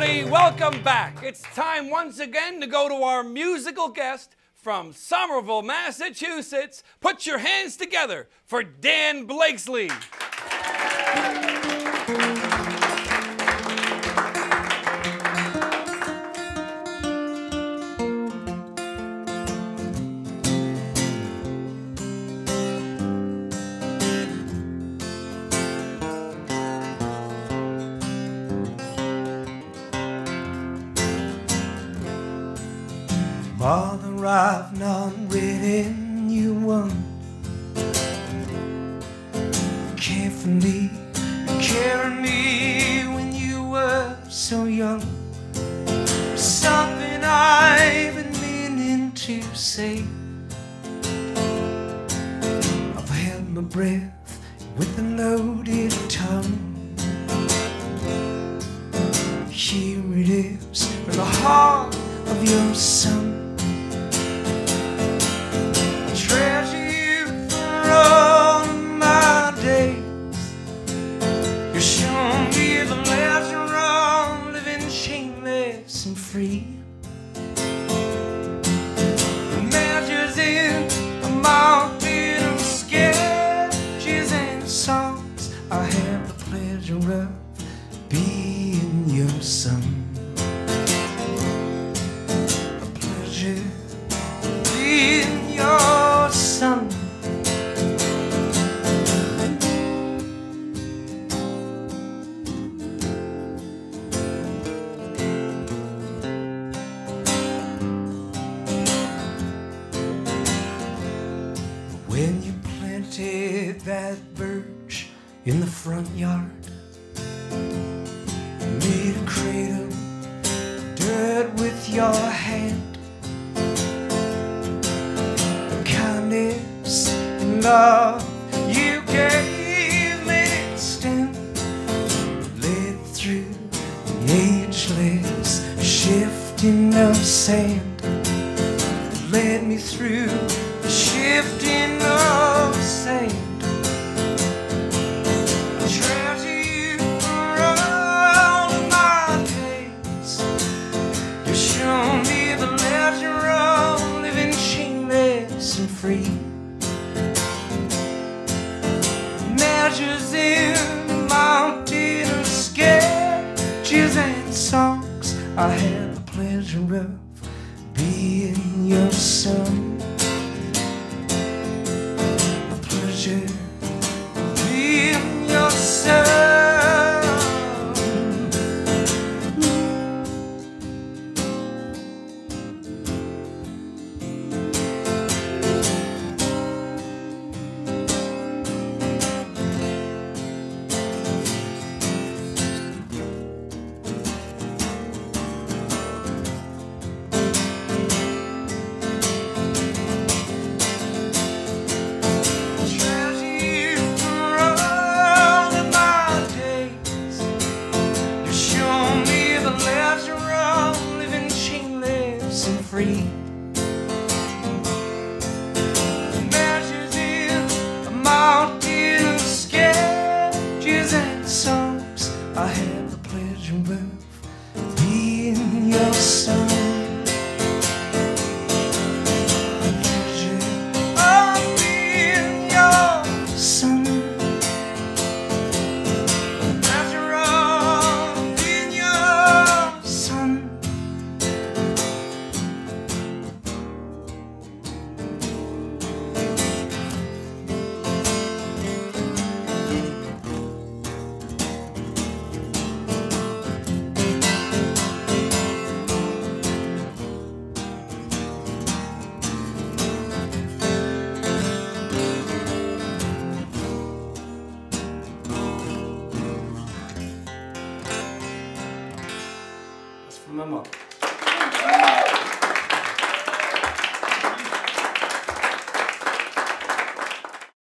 everybody. Welcome back. It's time once again to go to our musical guest from Somerville, Massachusetts. Put your hands together for Dan Blakeslee. Mother, I've not written you one. Carefully for me care of me when you were so young. Something I've been meaning to say. I've held my breath with a loaded tongue. Here it is in the heart of your son. And free. Measures in a mountain of sketches and songs. I have the pleasure of being When you planted that birch in the front yard, made a cradle, dirt with your hand. the kindness and love you gave me stand led through the ageless shifting of sand led me through treasure you for all my days you show me the of living shameless and free. Measures in sketches and songs. I had the pleasure of being your son. The free. That's from my mom.